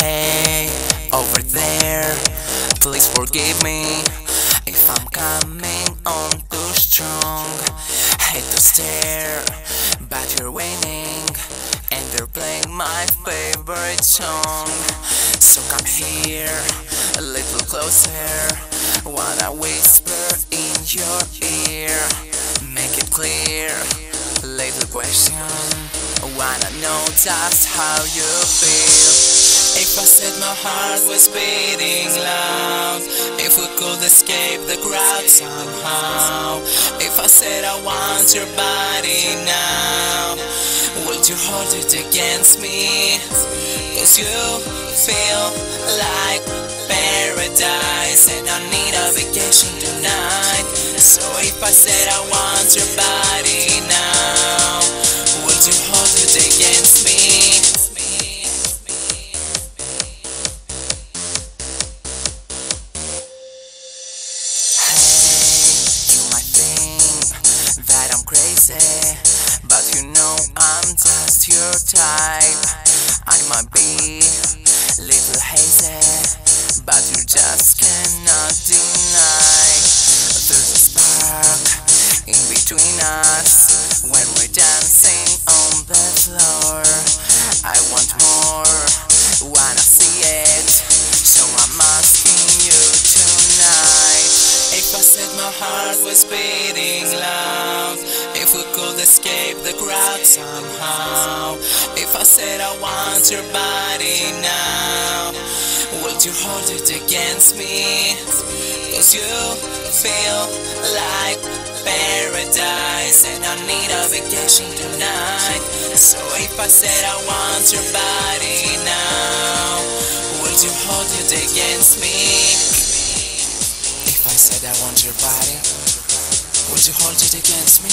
Hey, over there, please forgive me if I'm coming on too strong. Hate to stare, but you're winning, and they're playing my favorite song. So come here, a little closer. Wanna whisper in your ear, make it clear. Little question, wanna know just how you feel. If I said my heart was beating loud, if we could escape the crowd somehow, if I said I want your body now, would you hold it against me? Cause you feel like paradise, and I need a vacation tonight. So if I said I want your body now, would you hold it against me? I'm but you know I'm just your type. I might be little hazy, but you just cannot deny. There's a spark in between us when we're dancing on the floor. I want more, wanna see it, so I'm asking you tonight. If I said my heart was beating loud, we could escape the crowd somehow, if I said I want your body now, would you hold it against me? Cause you feel like paradise, and I need a vacation tonight. So if I said I want your body now, would you hold it against me? If I said I want your body, would you hold it against me?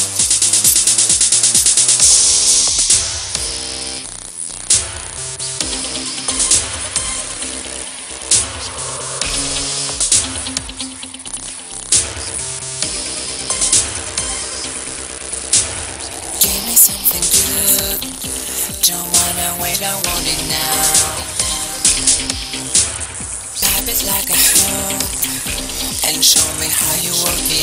Give me something good. Don't wanna wait, I want it now. Pop it like a hook and show me how you work it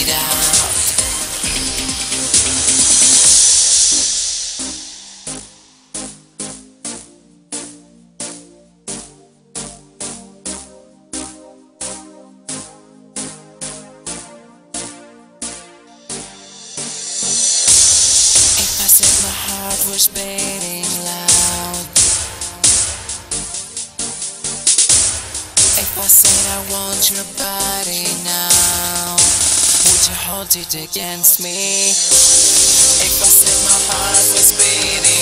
beating loud. If I said I want your body now, would you hold it against me? If I said my heart was beating.